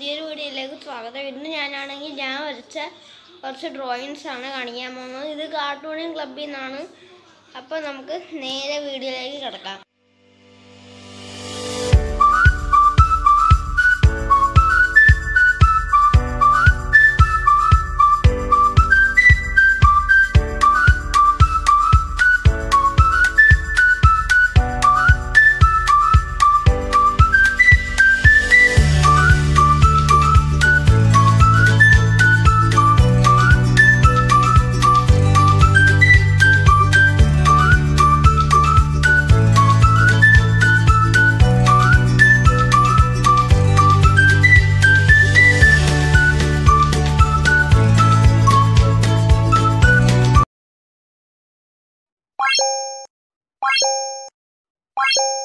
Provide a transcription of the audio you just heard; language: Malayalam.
പുതിയൊരു വീഡിയോയിലേക്ക് സ്വാഗതം. ഇന്ന് ഞാനാണെങ്കിൽ ഞാൻ വരച്ച കുറച്ച് ഡ്രോയിങ്സ് ആണ് കാണിക്കാൻ പോകുന്നത്. ഇത് കാർട്ടൂണിങ് ക്ലബിൽ നിന്നാണ്. അപ്പോൾ നമുക്ക് നേരെ വീഡിയോയിലേക്ക് കിടക്കാം. Bye.